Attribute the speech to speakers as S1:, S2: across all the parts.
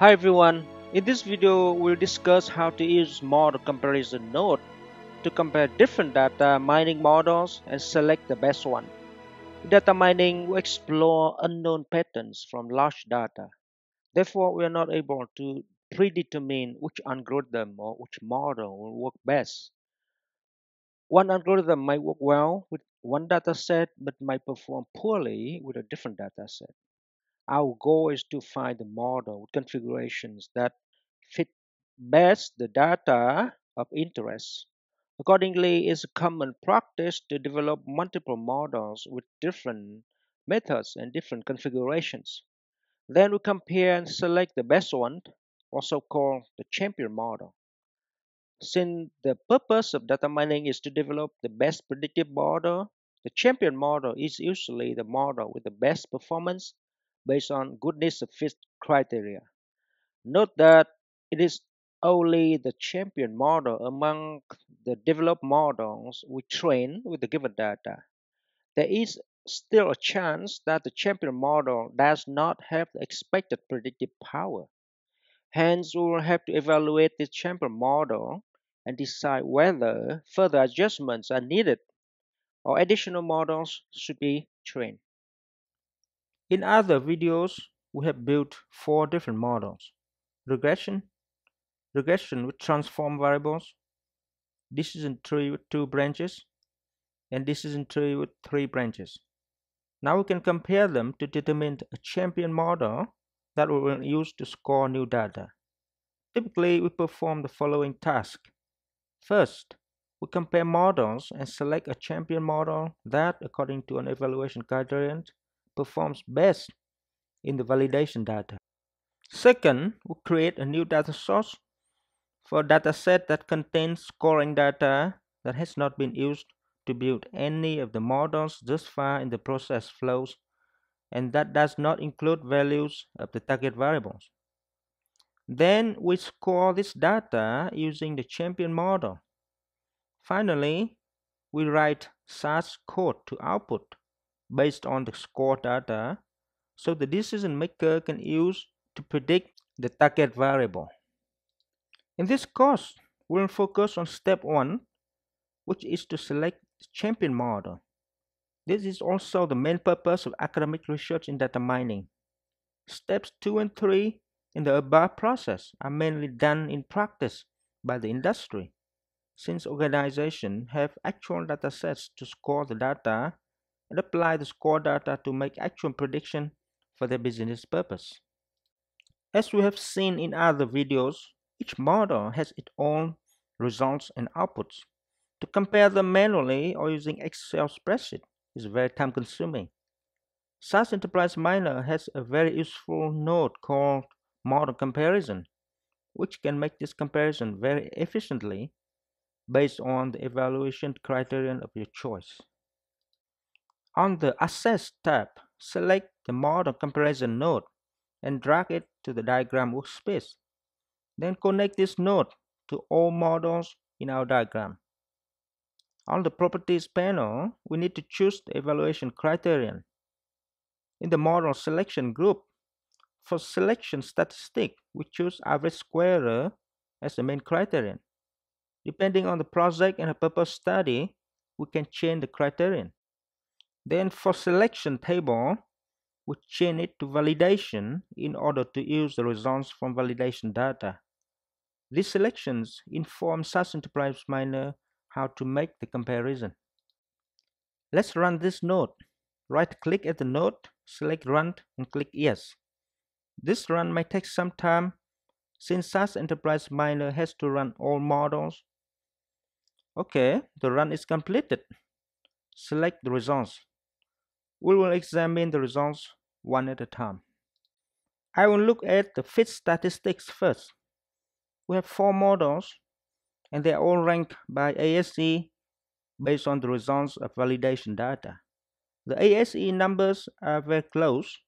S1: Hi everyone, in this video we'll discuss how to use model comparison node to compare different data mining models and select the best one. In data mining, we explore unknown patterns from large data. Therefore, we are not able to predetermine which algorithm or which model will work best. One algorithm might work well with one dataset but might perform poorly with a different dataset. Our goal is to find the model configurations that fit best the data of interest. Accordingly, it's a common practice to develop multiple models with different methods and different configurations. Then we compare and select the best one, also called the champion model. Since the purpose of data mining is to develop the best predictive model, the champion model is usually the model with the best performance based on goodness of fit criteria. Note that it is only the champion model among the developed models we train with the given data. There is still a chance that the champion model does not have the expected predictive power. Hence, we will have to evaluate the champion model and decide whether further adjustments are needed or additional models should be trained. In other videos, we have built four different models. Regression, regression with transform variables, decision tree with two branches, and decision tree with three branches. Now we can compare them to determine a champion model that we will use to score new data. Typically, we perform the following task. First, we compare models and select a champion model that, according to an evaluation criterion, performs best in the validation data. Second, we create a new data source for a dataset that contains scoring data that has not been used to build any of the models thus far in the process flows and that does not include values of the target variables. Then we score this data using the champion model. Finally, we write SAS code to output based on the score data so the decision maker can use to predict the target variable. In this course, we'll focus on step 1, which is to select the champion model. This is also the main purpose of academic research in data mining. Steps 2 and 3 in the above process are mainly done in practice by the industry, since organizations have actual datasets to score the data and apply the score data to make actual prediction for their business purpose. As we have seen in other videos, each model has its own results and outputs. To compare them manually or using Excel spreadsheet is very time consuming. SAS Enterprise Miner has a very useful node called model comparison, which can make this comparison very efficiently based on the evaluation criterion of your choice. On the Assess tab, select the model comparison node and drag it to the diagram workspace. Then connect this node to all models in our diagram. On the Properties panel, we need to choose the evaluation criterion. In the Model Selection group, for selection statistic, we choose average square as the main criterion. Depending on the project and the purpose study, we can change the criterion. Then for selection table, we change it to validation in order to use the results from validation data. These selections inform SAS Enterprise Miner how to make the comparison. Let's run this node. Right click at the node, select run and click yes. This run may take some time since SAS Enterprise Miner has to run all models. Okay, the run is completed. Select the results. We will examine the results one at a time. I will look at the fit statistics first. We have four models and they are all ranked by ASE based on the results of validation data. The ASE numbers are very close,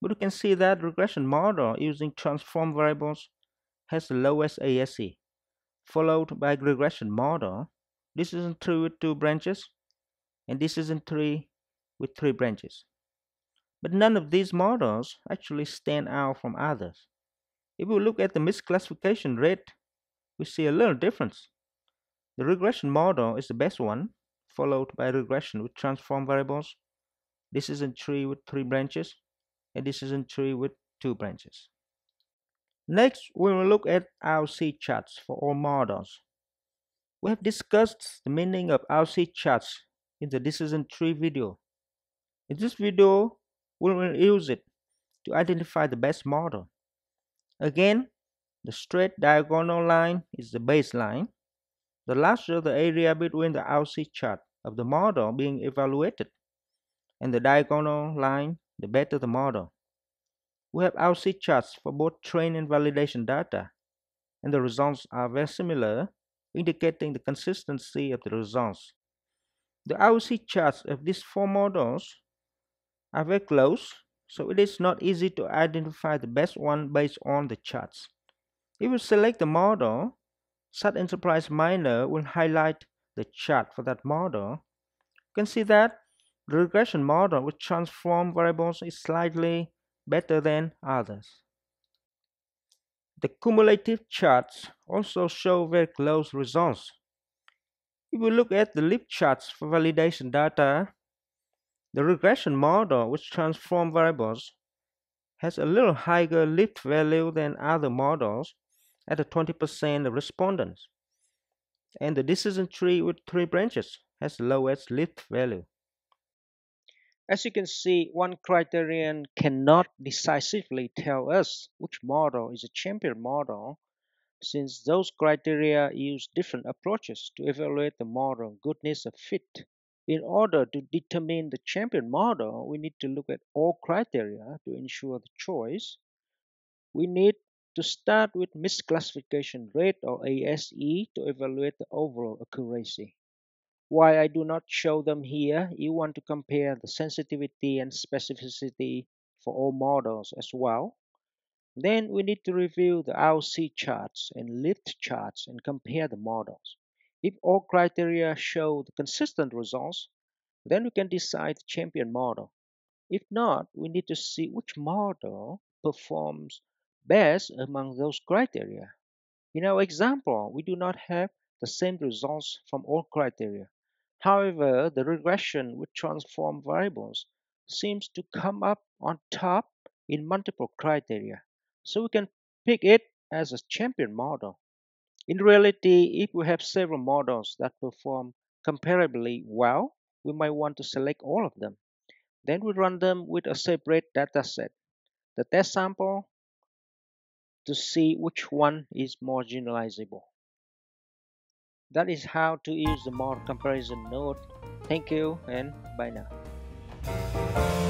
S1: but you can see that regression model using transform variables has the lowest ASE, followed by regression model. Decision tree with two branches, and decision tree with three branches. But none of these models actually stand out from others. If we look at the misclassification rate, we see a little difference. The regression model is the best one, followed by regression with transform variables, decision tree with three branches, and decision tree with two branches. Next, we will look at RC charts for all models. We have discussed the meaning of RC charts in the decision tree video. In this video, we will use it to identify the best model. Again, the straight diagonal line is the baseline. The larger the area between the RC chart of the model being evaluated and the diagonal line, the better the model. We have RC charts for both train and validation data, and the results are very similar, indicating the consistency of the results. The RC charts of these four models are very close, so it is not easy to identify the best one based on the charts. If we select the model, SAS Enterprise Miner will highlight the chart for that model. You can see that the regression model with transform variables is slightly better than others. The cumulative charts also show very close results. If we look at the lift charts for validation data, the regression model with transform variables has a little higher lift value than other models at 20% of respondents. And the decision tree with three branches has the lowest lift value. As you can see, one criterion cannot decisively tell us which model is a champion model since those criteria use different approaches to evaluate the model goodness of fit. In order to determine the champion model, we need to look at all criteria to ensure the choice. We need to start with misclassification rate or ASE to evaluate the overall accuracy. Why I do not show them here, you want to compare the sensitivity and specificity for all models as well. Then we need to review the RC charts and lift charts and compare the models. If all criteria show the consistent results, then we can decide the champion model. If not, we need to see which model performs best among those criteria. In our example, we do not have the same results from all criteria. However, the regression with transform variables seems to come up on top in multiple criteria, so we can pick it as a champion model. In reality, if we have several models that perform comparably well, we might want to select all of them. Then we run them with a separate dataset, the test sample, to see which one is more generalizable. That is how to use the model comparison node. Thank you and bye now.